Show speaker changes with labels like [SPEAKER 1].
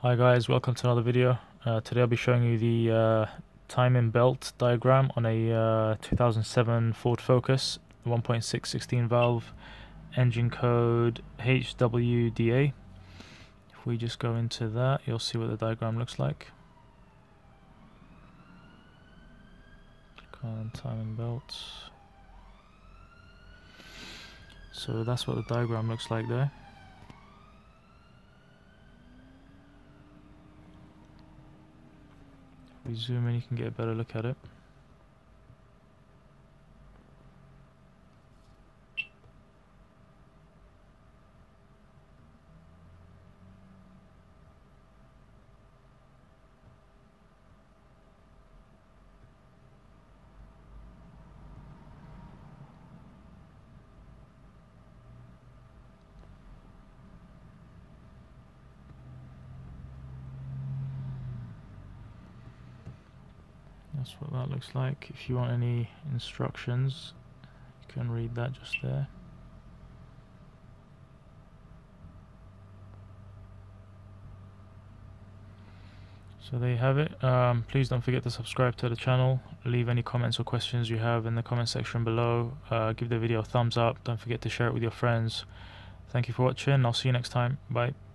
[SPEAKER 1] Hi guys, welcome to another video. Uh, today I'll be showing you the uh, timing belt diagram on a uh, 2007 Ford Focus 1.6 16 valve engine code HWDA. If we just go into that, you'll see what the diagram looks like. Click on timing belt. So that's what the diagram looks like there. We zoom in, you can get a better look at it. That's what that looks like. If you want any instructions, you can read that just there. So there you have it. Um, please don't forget to subscribe to the channel. Leave any comments or questions you have in the comment section below. Uh, give the video a thumbs up. Don't forget to share it with your friends. Thank you for watching. I'll see you next time. Bye.